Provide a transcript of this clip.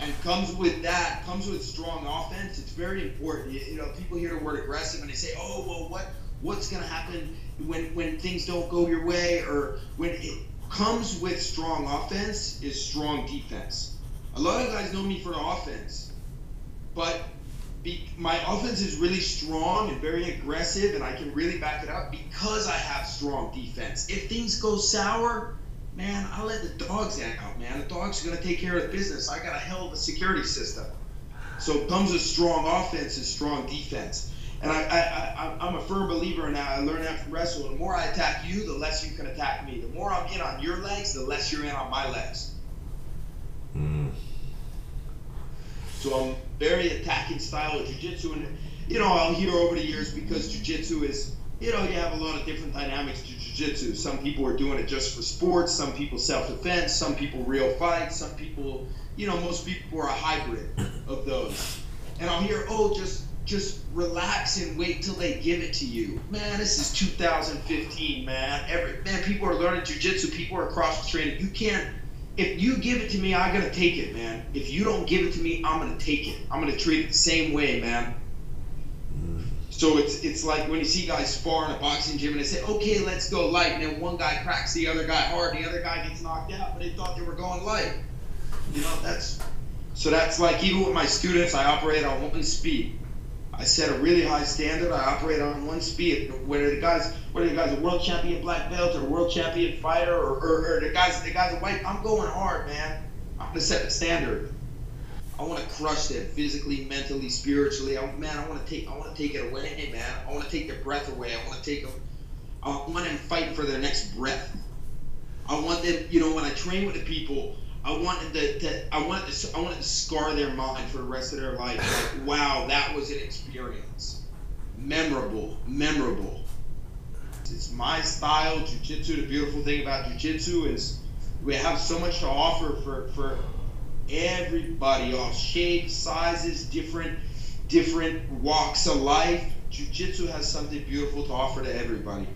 and comes with that comes with strong offense. It's very important. You, you know, people hear the word aggressive and they say, "Oh, well, what what's going to happen when when things don't go your way or when it comes with strong offense is strong defense." A lot of guys know me for the offense, but be, my offense is really strong and very aggressive, and I can really back it up because I have strong defense. If things go sour, man, I let the dogs out, man. The dogs are gonna take care of the business. I got a hell of a security system. So it comes with strong offense and strong defense. And I, I, I, am a firm believer in that. I learned that from wrestling. The more I attack you, the less you can attack me. The more I'm in on your legs, the less you're in on my legs. Mm. So I'm very attacking style of jiu-jitsu. And, you know, I'll hear over the years because jiu-jitsu is, you know, you have a lot of different dynamics to jiu-jitsu. Some people are doing it just for sports. Some people self-defense. Some people real fights. Some people, you know, most people are a hybrid of those. And I'll hear, oh, just just relax and wait till they give it to you. Man, this is 2015, man. Every man, people are learning jujitsu. People are cross training. You can't. If you give it to me, I'm gonna take it, man. If you don't give it to me, I'm gonna take it. I'm gonna treat it the same way, man. So it's it's like when you see guys spar in a boxing gym and they say, okay, let's go light, and then one guy cracks the other guy hard, and the other guy gets knocked out, but they thought they were going light. You know, that's so that's like even with my students, I operate on one speed. I set a really high standard. I operate on one speed. Whether the guys, whether the guy's a world champion black belt or world champion fighter or, or, or the guys, the guys a white, I'm going hard, man. I'm gonna set the standard. I want to crush them physically, mentally, spiritually. I, man, I want to take I want to take it away, man. I want to take their breath away. I want to take them. I want them fighting for their next breath. I want them, you know, when I train with the people, I wanted to, to I want to, I want to scar their mind for the rest of their life. Like, wow, that was an experience, memorable, memorable. It's my style, jujitsu. The beautiful thing about jujitsu is we have so much to offer for for everybody, all shapes, sizes, different different walks of life. Jiu-jitsu has something beautiful to offer to everybody.